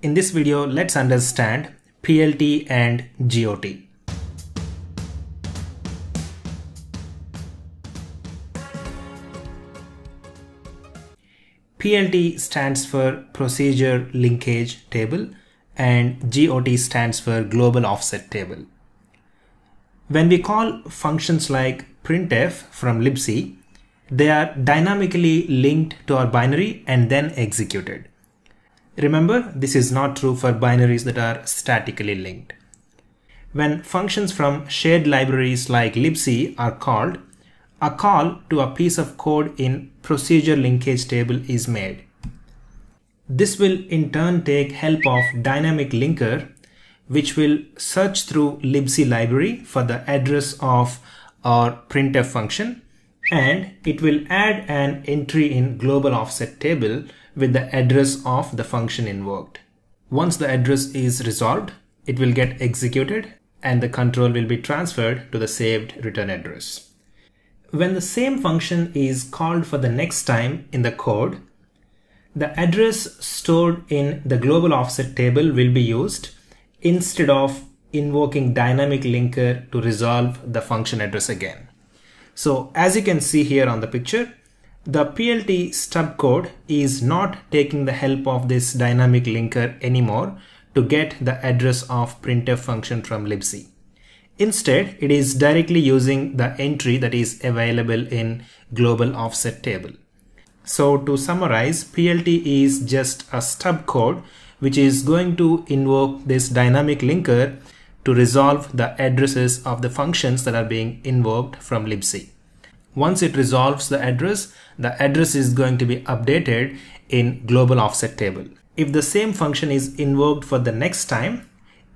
In this video, let's understand PLT and GOT. PLT stands for Procedure Linkage Table and GOT stands for Global Offset Table. When we call functions like printf from libc, they are dynamically linked to our binary and then executed. Remember, this is not true for binaries that are statically linked. When functions from shared libraries like libc are called, a call to a piece of code in procedure linkage table is made. This will in turn take help of dynamic linker which will search through libc library for the address of our printf function and it will add an entry in global offset table with the address of the function invoked. Once the address is resolved, it will get executed and the control will be transferred to the saved return address. When the same function is called for the next time in the code, the address stored in the global offset table will be used instead of invoking dynamic linker to resolve the function address again. So as you can see here on the picture, the PLT stub code is not taking the help of this dynamic linker anymore to get the address of printf function from libc. Instead, it is directly using the entry that is available in global offset table. So to summarize, PLT is just a stub code which is going to invoke this dynamic linker to resolve the addresses of the functions that are being invoked from libc. Once it resolves the address, the address is going to be updated in global offset table. If the same function is invoked for the next time,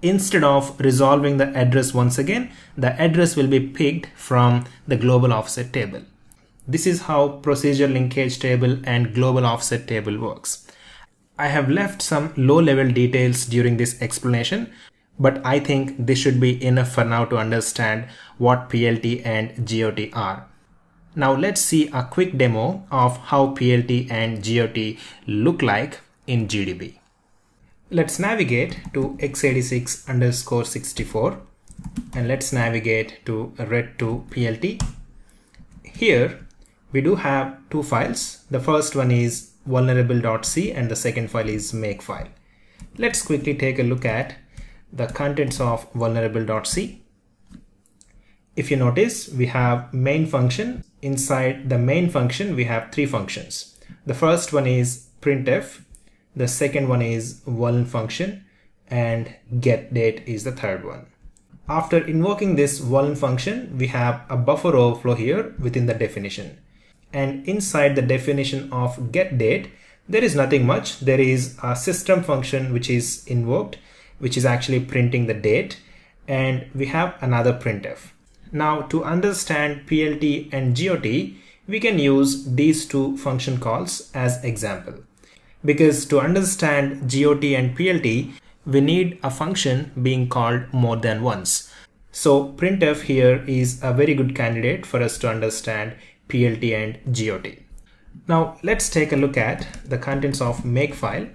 instead of resolving the address once again, the address will be picked from the global offset table. This is how procedure linkage table and global offset table works. I have left some low level details during this explanation, but I think this should be enough for now to understand what PLT and GOT are. Now let's see a quick demo of how PLT and GOT look like in GDB. Let's navigate to x86 underscore 64 and let's navigate to ret2 PLT. Here we do have two files. The first one is vulnerable.c and the second file is makefile. Let's quickly take a look at the contents of vulnerable.c. If you notice, we have main function. Inside the main function, we have three functions. The first one is printf, the second one is vuln function, and getDate is the third one. After invoking this vuln function, we have a buffer overflow here within the definition and inside the definition of getDate, there is nothing much there is a system function which is invoked which is actually printing the date and we have another printf now to understand plt and got we can use these two function calls as example because to understand got and plt we need a function being called more than once so printf here is a very good candidate for us to understand PLT and GOT. Now let's take a look at the contents of makefile.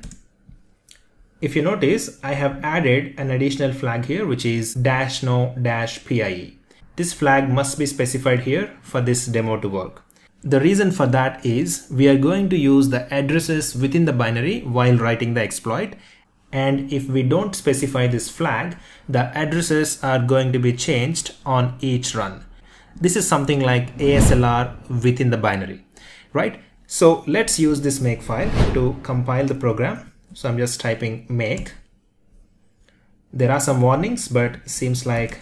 If you notice, I have added an additional flag here, which is dash no dash PIE. This flag must be specified here for this demo to work. The reason for that is we are going to use the addresses within the binary while writing the exploit. And if we don't specify this flag, the addresses are going to be changed on each run. This is something like ASLR within the binary, right? So let's use this makefile to compile the program. So I'm just typing make. There are some warnings, but seems like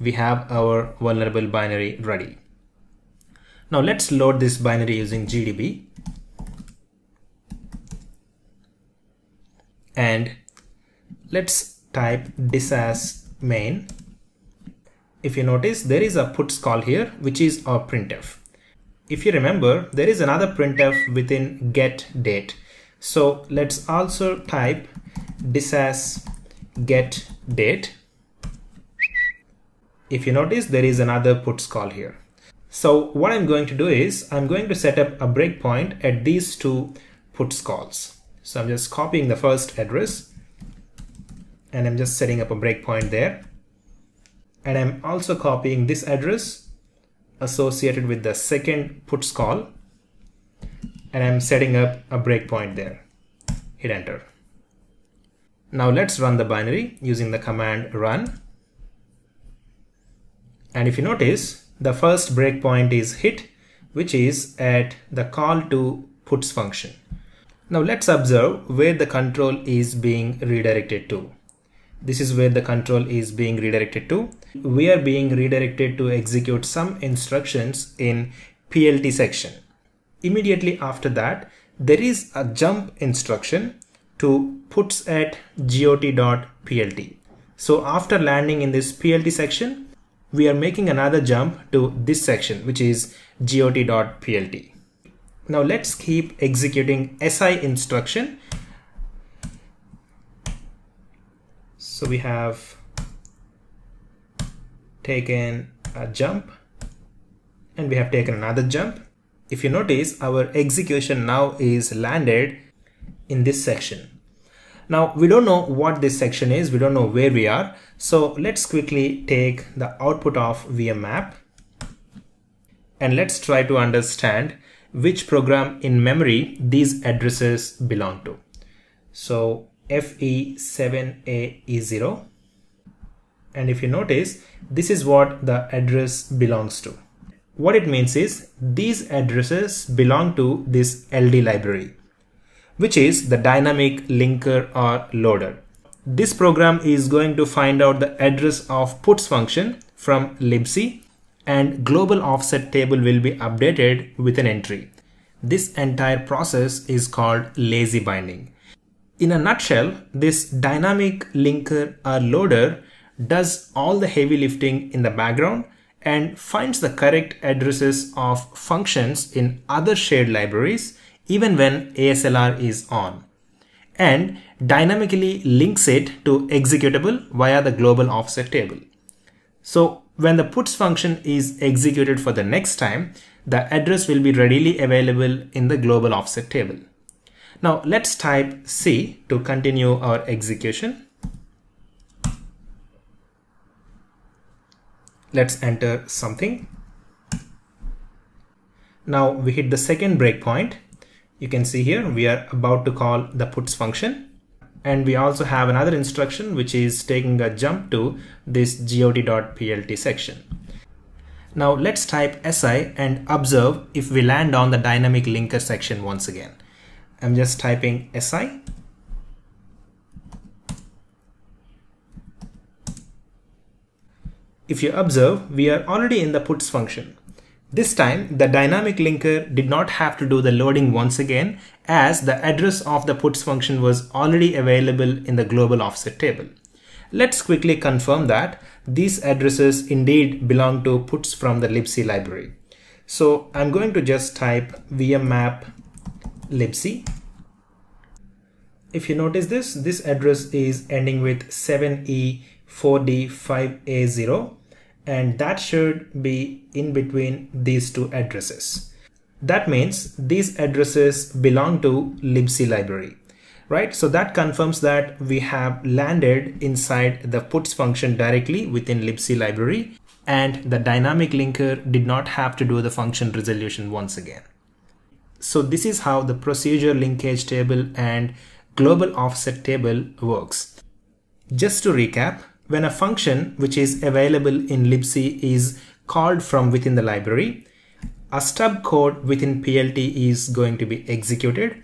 we have our vulnerable binary ready. Now let's load this binary using GDB. And let's type disas main if you notice there is a puts call here which is our printf if you remember there is another printf within get date so let's also type disas get date if you notice there is another puts call here so what I'm going to do is I'm going to set up a breakpoint at these two puts calls so I'm just copying the first address and I'm just setting up a breakpoint there. And I'm also copying this address associated with the second puts call and I'm setting up a breakpoint there. Hit enter. Now let's run the binary using the command run. And if you notice, the first breakpoint is hit, which is at the call to puts function. Now let's observe where the control is being redirected to. This is where the control is being redirected to. We are being redirected to execute some instructions in PLT section. Immediately after that, there is a jump instruction to puts at got.plt. So after landing in this PLT section, we are making another jump to this section, which is got.plt. Now let's keep executing SI instruction. So we have taken a jump and we have taken another jump. If you notice our execution now is landed in this section. Now we don't know what this section is. We don't know where we are. So let's quickly take the output of vmmap and let's try to understand which program in memory these addresses belong to. So FE7A E0 and if you notice this is what the address belongs to. What it means is these addresses belong to this LD library which is the dynamic linker or loader. This program is going to find out the address of puts function from libc and global offset table will be updated with an entry. This entire process is called lazy binding. In a nutshell, this dynamic linker or loader does all the heavy lifting in the background and finds the correct addresses of functions in other shared libraries even when ASLR is on and dynamically links it to executable via the global offset table. So when the puts function is executed for the next time, the address will be readily available in the global offset table. Now let's type C to continue our execution. Let's enter something. Now we hit the second breakpoint. You can see here we are about to call the puts function and we also have another instruction which is taking a jump to this got.plt section. Now let's type SI and observe if we land on the dynamic linker section once again. I'm just typing SI. If you observe, we are already in the puts function. This time, the dynamic linker did not have to do the loading once again as the address of the puts function was already available in the global offset table. Let's quickly confirm that these addresses indeed belong to puts from the libc library. So I'm going to just type vmmap libc. If you notice this, this address is ending with 7E4D5A0 and that should be in between these two addresses. That means these addresses belong to libc library, right? So that confirms that we have landed inside the puts function directly within libc library and the dynamic linker did not have to do the function resolution once again. So this is how the procedure linkage table and global offset table works. Just to recap, when a function which is available in libc is called from within the library, a stub code within PLT is going to be executed,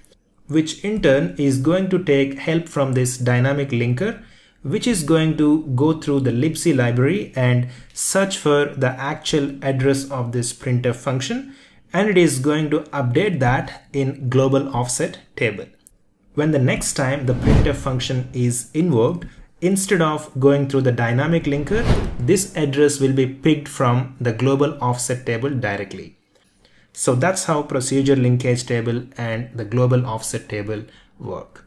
which in turn is going to take help from this dynamic linker, which is going to go through the libc library and search for the actual address of this printf function, and it is going to update that in global offset table. When the next time the printf function is invoked, Instead of going through the dynamic linker, this address will be picked from the global offset table directly. So that's how procedure linkage table and the global offset table work.